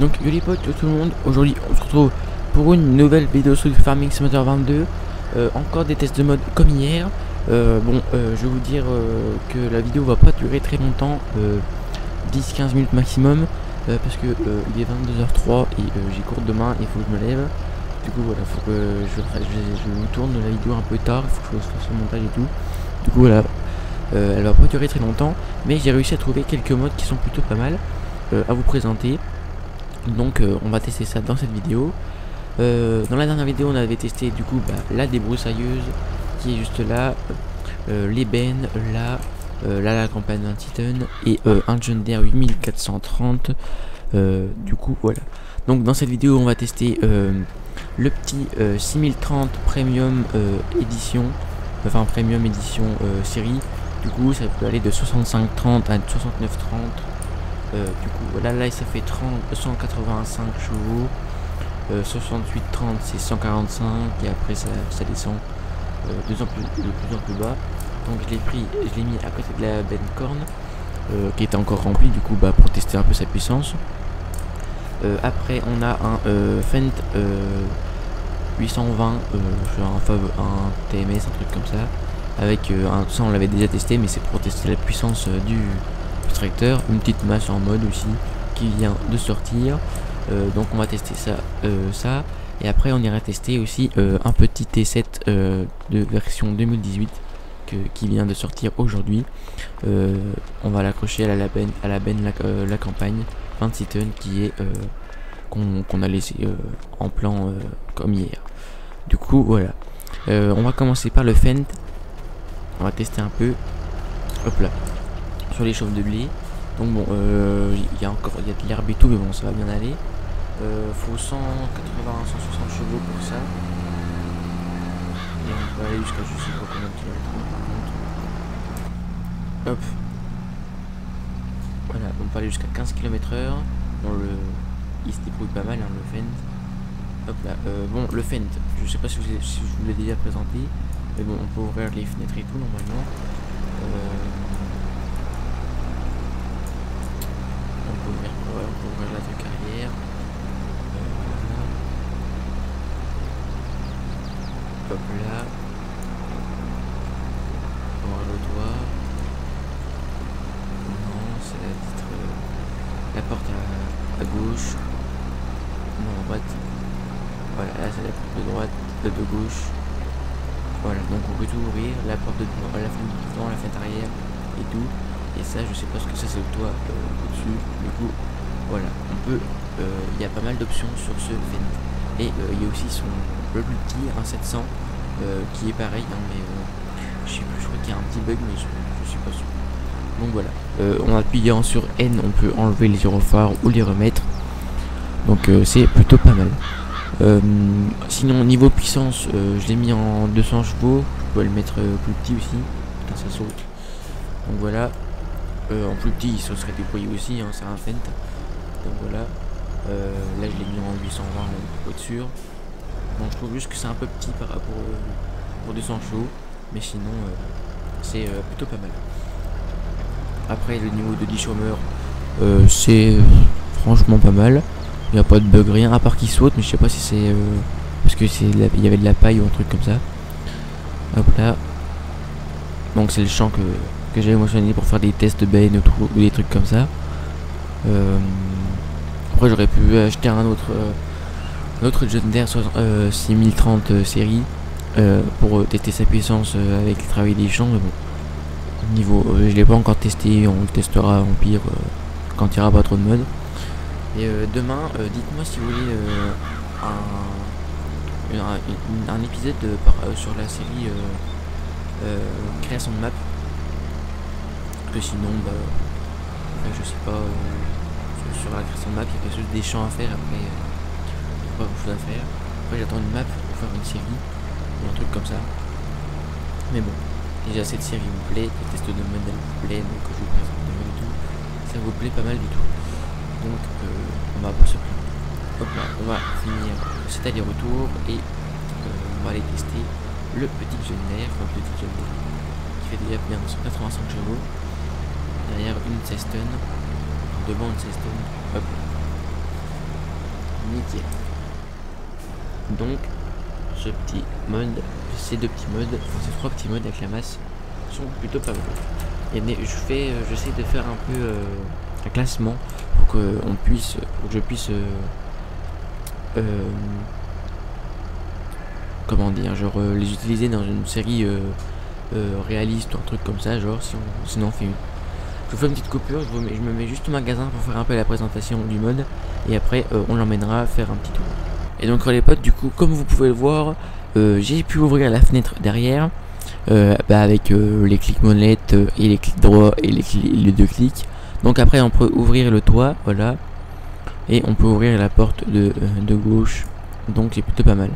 Donc, yo les potes, tout le monde, aujourd'hui on se retrouve pour une nouvelle vidéo sur Farming Simulator 22. Euh, encore des tests de mode comme hier. Euh, bon, euh, je vais vous dire que la vidéo va pas durer très longtemps, 10-15 minutes maximum, parce que il est 22h03 et j'ai cours demain, il faut que je me lève. Du coup, voilà, faut que je, tourne la vidéo un peu tard, il faut que je fasse le montage et tout. Du coup, voilà, elle va pas durer très longtemps, mais j'ai réussi à trouver quelques modes qui sont plutôt pas mal à vous présenter. Donc euh, on va tester ça dans cette vidéo. Euh, dans la dernière vidéo on avait testé du coup bah, la débroussailleuse qui est juste là, euh, l'ébène, là, la campagne d'un Titan et un Deere 8430. du coup voilà. Donc dans cette vidéo on va tester le petit 6030 Premium édition, enfin Premium édition série. Du coup ça peut aller de 6530 à 6930 euh, du coup, voilà, là, ça fait 30, 185 chevaux. 68 30 c'est 145 et après ça, descend euh, de, plus, en plus bas donc je l'ai pris je l'ai mis à côté de la Ben Corn euh, qui était encore remplie du coup bah, pour tester un peu sa puissance après on a un Fent 820 un, un TMS un truc comme ça avec ça on l'avait déjà testé mais c'est pour tester la puissance du une petite masse en mode aussi qui vient de sortir. Euh, donc on va tester ça, euh, ça. Et après on ira tester aussi euh, un petit T7 de version 2018 que, qui vient de sortir aujourd'hui. on va l'accrocher à la benne, à la, benne la, campagne 26 tonnes qui est qu'on a laissé en plan comme hier. Du coup voilà. on va commencer par le Fent. On va tester un peu. Hop là sur les chauves de blé. Donc bon, euh, il y a encore y a de l'herbe et tout, mais bon, ça va bien aller. Euh, faut 180, 160 chevaux pour ça. Et on peut aller jusqu'à combien de kilomètres. Voilà, on peut aller jusqu'à 15 km heure. Bon, le... il se débrouille pas mal, hein, le Fent. Hop là, euh, bon, le Fent, je sais pas si, vous, si je vous l'ai déjà présenté, mais bon, on peut ouvrir les fenêtres et tout normalement la de carrière. Hop là. On va le toit. Non, c'est la vitre. La porte à, gauche. Non, droite. Voilà, là c'est la porte de droite, de, de gauche. Voilà, donc on peut tout ouvrir, la porte de la fenêtre devant, la fenêtre arrière et tout. Et ça, je sais pas ce que ça, c'est le toit euh, au-dessus. Du coup, voilà, on peut, euh, il y a pas mal d'options sur ce Fendt. Et euh, il y a aussi son le plus petit, un 700, euh, qui est pareil, hein, mais je sais plus, je crois qu'il y a un petit bug, mais je, suis pas sûr. Donc voilà, en appuyant sur N, on peut enlever les gyrophares ou les remettre. Donc c'est plutôt pas mal. sinon niveau puissance, je l'ai mis en 200 chevaux. Je peux le mettre plus petit aussi. Putain, ça saute. Donc voilà. en plus petit, il se serait déployé aussi. Hein, c'est un Fendt voilà. Euh, là je l'ai mis en 820 pour être sûr. Bon je trouve juste que c'est un peu petit par rapport au, 200 chevaux. Mais sinon euh, c'est euh, plutôt pas mal. Après le niveau de 10 chômeurs c'est franchement pas mal. Il n'y a pas de bug rien à part qu'il saute mais je sais pas si c'est parce que c'est il y avait de la paille ou un truc comme ça. Hop là. Donc c'est le champ que, que j'avais mentionné pour faire des tests de ou des trucs comme ça. Euh, après j'aurais pu acheter un autre euh, autre John Deere 6030 euh, série pour tester sa puissance avec le travail des champs mais bon. Niveau je l'ai pas encore testé on le testera en pire quand il n'y aura pas trop de mode. Et demain dites moi si vous voulez un, un, épisode sur la série création de map. Que sinon bah je sais pas sur la création de map, il y a quelque chose des champs à faire, après, pas beaucoup à faire. Après, j'attends une map pour faire une série, ou un truc comme ça. Mais bon, déjà cette série vous plaît, les tests de modèle vous plaît, donc je vous présente du tout, ça vous plaît pas mal du tout. Donc, euh, on va pas se. Hop là, on va finir cet aller-retour et euh, on va aller tester le petit jeune enfin le petit qui fait déjà bien 185 chevaux derrière une 16 tonnes devant une 16 tonnes. Hop. nickel. Donc, ce petit mode, ces deux petits modes, enfin ces trois petits modes avec la masse sont plutôt pas mal. Et je fais, euh, j'essaie de faire un peu euh, un classement pour que puisse, pour que je puisse, euh, comment dire, genre les utiliser dans une série réaliste ou un truc comme ça, genre si on, sinon on fait une. Je vous fais une petite coupure, je, je, me mets juste au magasin pour faire un peu la présentation du mode et après on l'emmènera faire un petit tour. Et donc les potes, du coup, comme vous pouvez le voir, j'ai pu ouvrir la fenêtre derrière. Euh, bah, avec euh, les clics monettes euh, et les clics droits et les, les, deux clics. Donc après on peut ouvrir le toit, voilà. Et on peut ouvrir la porte de, gauche. Donc c'est plutôt pas mal.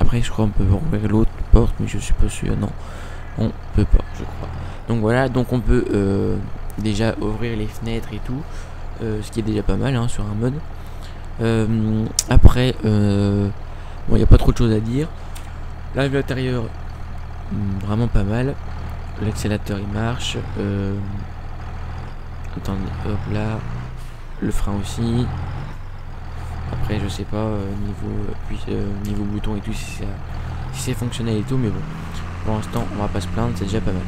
après je crois on peut ouvrir l'autre porte, mais je suis pas sûr. Non, on peut pas, je crois. Donc voilà, donc on peut déjà ouvrir les fenêtres et tout. ce qui est déjà pas mal hein, sur un mode. Après, bon, il n'y a pas trop de choses à dire. La vue intérieure, hmm, vraiment pas mal. L'accélérateur il marche. Euh, attendez, hop là. Le frein aussi. Après, je sais pas, euh, niveau, puis, euh, niveau bouton et tout, si, c'est fonctionnel et tout, mais bon. Pour l'instant, on va pas se plaindre, c'est déjà pas mal.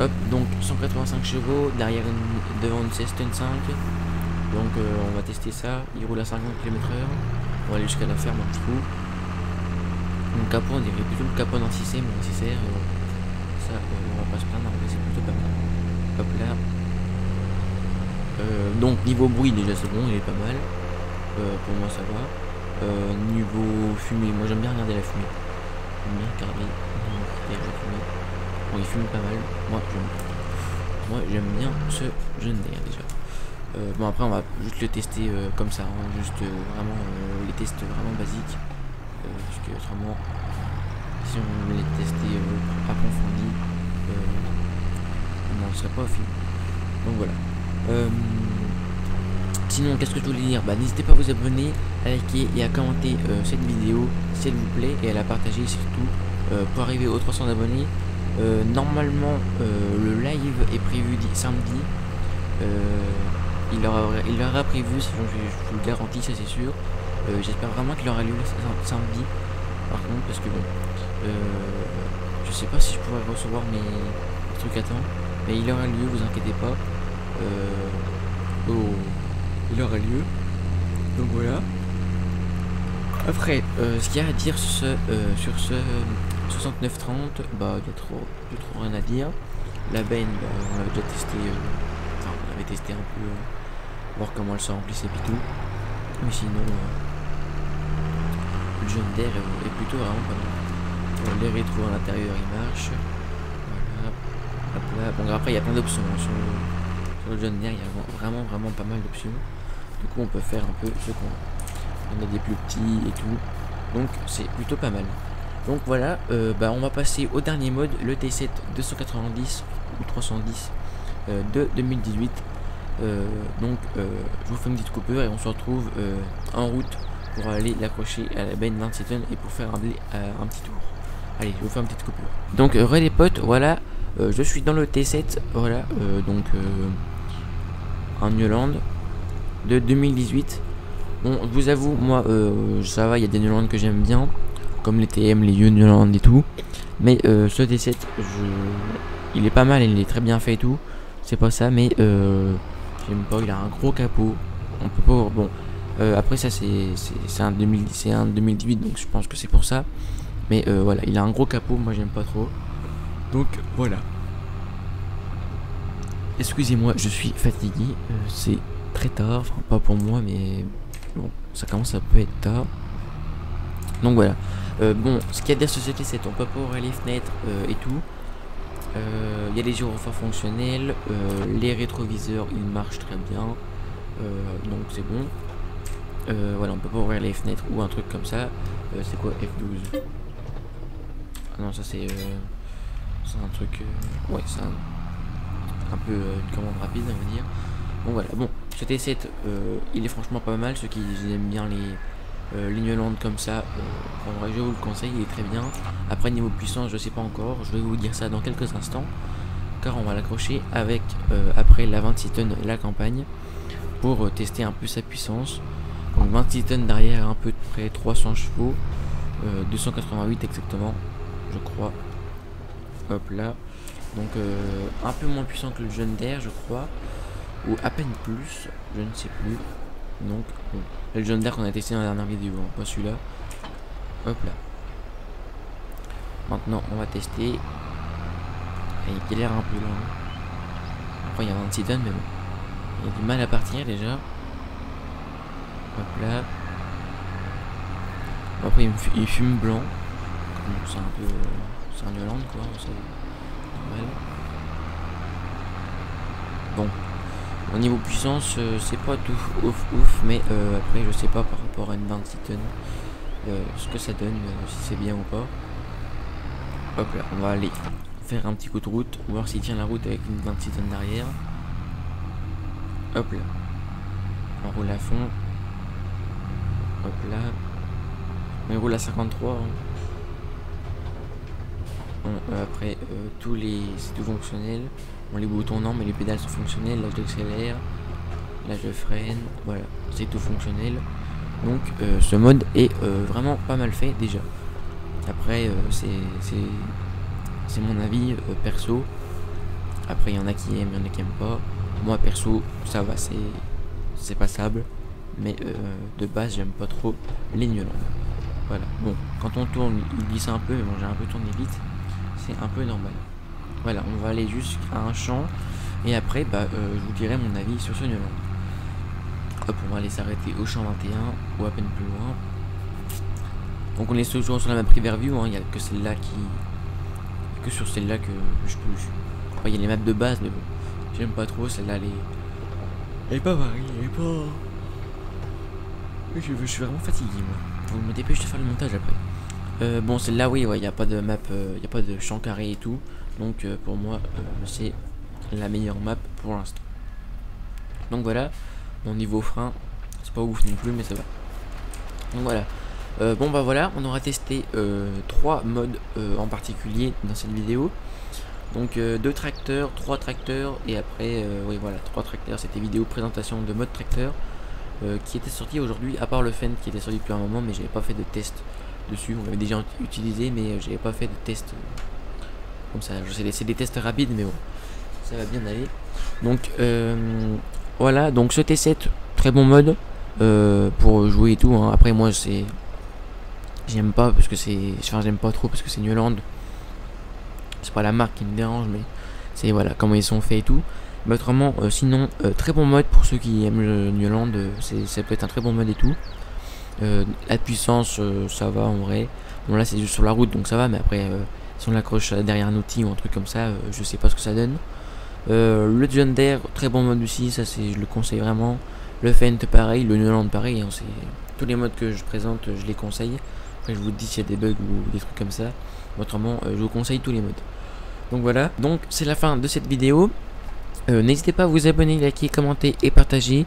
Hop, donc 185 chevaux, derrière devant une 16 5. Donc on va tester ça. Il roule à 50 km/h. On va aller jusqu'à la ferme un petit coup. Mon capot, on dirait plutôt le capot d'un 6 mais un 6 euh, ça, euh, on va pas se plaindre, mais c'est plutôt pas mal. Hop là. Euh, donc niveau bruit déjà c'est bon, il est pas mal. pour moi ça va. niveau fumée, moi j'aime bien regarder la fumée. Bien regarder, la fumée. Bon il fume pas mal. Moi j'aime moi j'aime bien ce jeune d'air déjà. Bon après on va juste le tester comme ça, hein, juste vraiment les tests vraiment basiques parce que autrement, si on les testait euh, approfondis, euh, on n'en serait pas fini. Donc voilà. Euh, sinon, qu'est-ce que je voulais dire? Bah, n'hésitez pas à vous abonner, à liker et à commenter cette vidéo si elle vous plaît et à la partager surtout pour arriver aux 300 abonnés. normalement, le live est prévu samedi. Il, aura, il prévu, je, vous le garantis, ça c'est sûr. Euh, j'espère vraiment qu'il aura lieu samedi. Par contre, parce que bon, euh, je sais pas si je pourrais recevoir mes trucs à temps, mais il aura lieu, vous inquiétez pas. Euh, oh, il aura lieu. Donc voilà. Après, ce qu'il y a à dire sur ce, sur ce 6930, bah il y a trop, trop rien à dire. La benne, bah, on avait déjà testé, enfin on avait testé un peu, voir comment elle se remplissait et tout. Mais sinon, le jaune d'air est plutôt vraiment pas mal. les rétro à l'intérieur il marche. Voilà. Bon après il y a plein d'options hein. sur, le jaune d'air, il y a vraiment vraiment pas mal d'options. Du coup on peut faire un peu ce qu'on On a des plus petits et tout. Donc c'est plutôt pas mal. Donc voilà, euh, bah, on va passer au dernier mode, le T7 290 ou 310 euh, de 2018. Euh, donc je vous fais une petite coupure et on se retrouve en route pour aller l'accrocher à la benne 27 tonnes et pour faire un, euh, petit tour. Allez, je vous fais une petite coupure. Donc, euh, les potes, voilà, euh, je suis dans le T7, voilà, donc en New de 2018. Bon, je vous avoue, moi, ça va, il y a des New que j'aime bien, comme les TM, les New et tout. Mais ce T7, je... il est pas mal, il est très bien fait et tout. C'est pas ça, mais j'aime pas, il a un gros capot. On peut pas, bon, euh, après ça c'est un, 2018 donc je pense que c'est pour ça. Mais euh, voilà, il a un gros capot, moi j'aime pas trop. Donc voilà. Excusez-moi, je suis fatigué. Euh, c'est très tard, enfin pas pour moi, mais bon, ça commence à peu être tard. Donc voilà. bon, ce qu'il y a de la société, c'est peut pas ouvrir les fenêtres et tout. Il y a les gyrophares fonctionnels, les rétroviseurs ils marchent très bien, donc c'est bon. Euh, voilà, on peut pas ouvrir les fenêtres ou un truc comme ça. Euh, c'est quoi F12 Ah non, ça c'est euh, un truc. ouais, c'est un, peu une commande rapide, on va dire. Bon, voilà, bon, ce T7 il est franchement pas mal. Ceux qui aiment bien les lignes lentes comme ça, je vous le conseille, il est très bien. Après, niveau puissance, je sais pas encore. Je vais vous dire ça dans quelques instants. Car on va l'accrocher avec après la 26 tonnes la campagne. pour tester un peu sa puissance. Donc 26 tonnes derrière, un peu près 300 chevaux, 288 exactement, je crois. Hop là. Donc un peu moins puissant que le jeune d'air, je crois, ou à peine plus, je ne sais plus. Donc le jeune d'air qu'on a testé dans la dernière vidéo, hein, pas celui-là. Hop là. Maintenant, on va tester. Et il galère un peu là. Hein. Après, il y a 26 tonnes, mais bon. Il y a du mal à partir déjà. Hop là. Après, il, fume blanc. C'est un peu. C'est un Hollande quoi. C'est normal. Bon. Au niveau puissance, euh, c'est pas tout ouf ouf, mais euh, après, je sais pas par rapport à une 26 tonnes. Euh, ce que ça donne, si c'est bien ou pas. Hop là, on va aller faire un petit coup de route, voir s'il tient la route avec une 26 tonnes derrière. Hop là. On roule à fond. Hop là. On roule à 53. Hein. Après, tous les. C'est tout fonctionnel. Les boutons non, mais les pédales sont fonctionnelles. Là, j'accélère. Là, je freine. Voilà, c'est tout fonctionnel. Donc, euh, ce mode est vraiment pas mal fait déjà. Après, euh, c'est mon avis euh, perso. Après, il y en a qui aiment, il y en a qui aiment pas. Moi, perso, ça va, c'est passable. Mais euh, de base, j'aime pas trop les Newland. Voilà. Bon, quand on tourne, il glisse un peu, mais bon, j'ai un peu tourné vite. C'est un peu normal. Voilà, on va aller jusqu'à un champ. Et après, bah, je vous dirai mon avis sur ce Newland. Hop, on va aller s'arrêter au champ 21 ou à peine plus loin. Donc on est toujours sur la map Riverview, hein. il n'y a que celle-là qui... Que sur celle-là que je peux... il y a les maps de base, mais bon, j'aime pas trop, celle-là elle est... Elle est pas variée, elle est pas... Je, je suis vraiment fatigué moi. Faut me dépêche de faire le montage après. Euh, bon celle-là oui, il a pas de map, euh, il n'y a pas de champ carré et tout. Donc euh, pour moi c'est la meilleure map pour l'instant. Donc voilà, mon niveau frein, c'est pas ouf non plus mais ça va. Donc voilà. Euh, bon bah voilà, on aura testé euh, trois modes euh, en particulier dans cette vidéo. Donc deux tracteurs, trois tracteurs et après, oui voilà, trois tracteurs. C'était vidéo présentation de mode tracteur qui était sorti aujourd'hui, à part le Fendt qui était sorti depuis un moment, mais j'avais pas fait de test dessus. On l'avait déjà utilisé, mais j'avais pas fait de test comme ça. Je sais laisser des tests rapides, mais bon, ça va bien aller. Donc voilà, donc ce T7, très bon mode pour jouer et tout. Hein. Après moi c'est J'aime pas parce que c'est. Enfin, j'aime pas trop parce que c'est Newland. C'est pas la marque qui me dérange, mais c'est voilà comment ils sont faits et tout. Mais autrement, euh, sinon, euh, très bon mode pour ceux qui aiment le Newland. Euh, ça peut être un très bon mode et tout. la puissance, ça va en vrai. Bon, là, c'est juste sur la route donc ça va, mais après, si on l'accroche derrière un outil ou un truc comme ça, je sais pas ce que ça donne. le John Deere, très bon mode aussi, ça c'est, je le conseille vraiment. Le Fent pareil, le Newland pareil, hein, tous les modes que je présente, je les conseille je vous dis s'il y a des bugs ou des trucs comme ça. Autrement, euh, je vous conseille tous les modes. Donc voilà, donc c'est la fin de cette vidéo. Euh, n'hésitez pas à vous abonner, liker, commenter et partager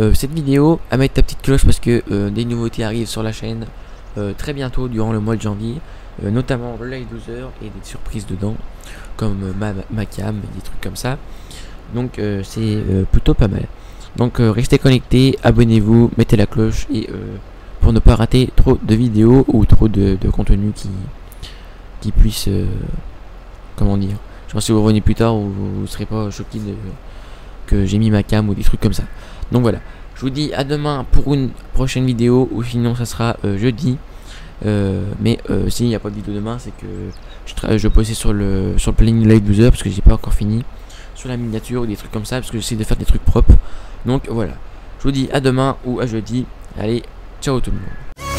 euh, cette vidéo, à mettre ta petite cloche parce que des nouveautés arrivent sur la chaîne très bientôt durant le mois de janvier. Notamment le live 12 heures et des surprises dedans, comme ma, ma cam, des trucs comme ça. Donc c'est plutôt pas mal. Donc restez connectés, abonnez-vous, mettez la cloche et pour ne pas rater trop de vidéos ou trop de, contenu qui, qui puisse, euh, comment dire, je pense que si vous revenez plus tard, vous, vous serez pas choqué que j'ai mis ma cam ou des trucs comme ça. Donc voilà, je vous dis à demain pour une prochaine vidéo ou sinon ça sera euh, jeudi. Euh, mais s'il n'y a pas de vidéo demain, c'est que je, je poster sur le sur le planning live 12 heures parce que j'ai pas encore fini sur la miniature ou des trucs comme ça parce que j'essaie de faire des trucs propres. Donc voilà, je vous dis à demain ou à jeudi. Allez, Ciao tout le monde.